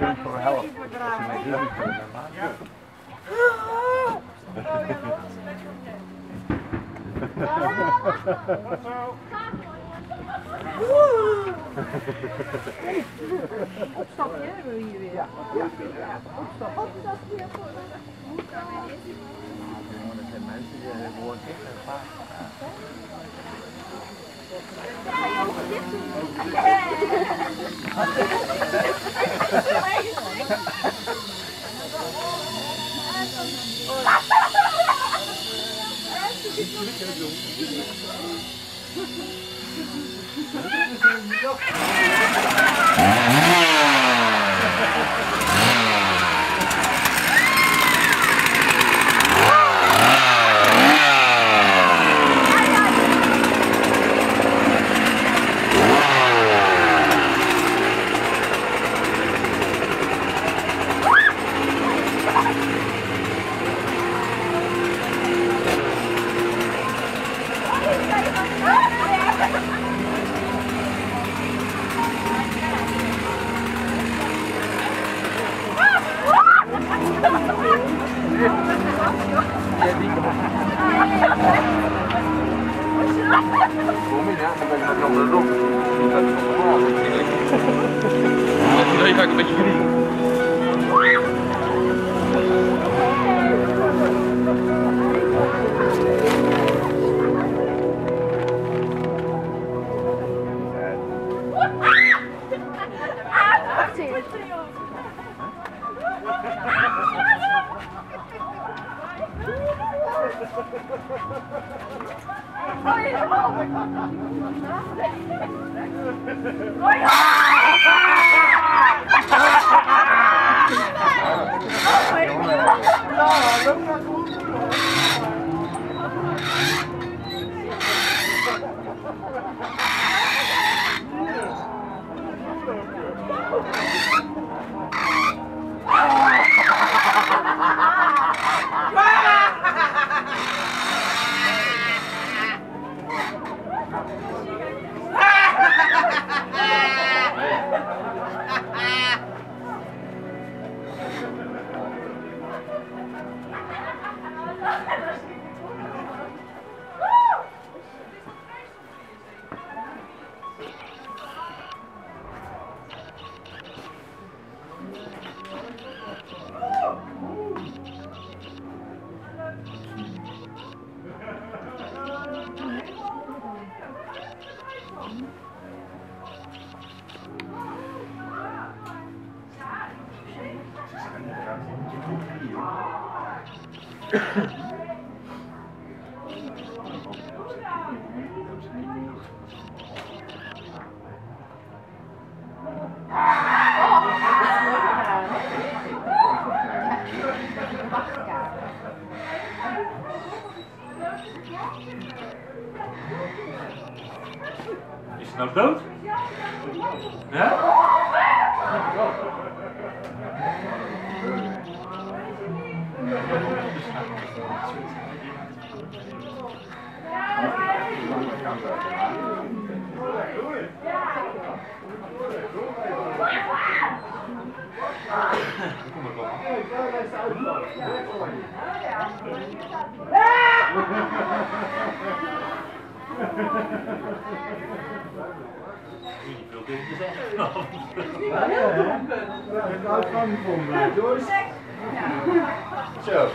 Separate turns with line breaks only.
Roda!
voor helft.
Opstapje wil je hier weer. Ja,
Opstapje voor
Jongen, dat zijn mensen die hebben gewoon echt een vaak. Kom 아. Ja, dan ben je met de rok. Dat is normaal.
Nee, ga ik een beetje groen. Is het nou dood? Oh, my God. Veel dingen te zeggen.
Ja, ja, hè? Ja, ik hou van die van Joe.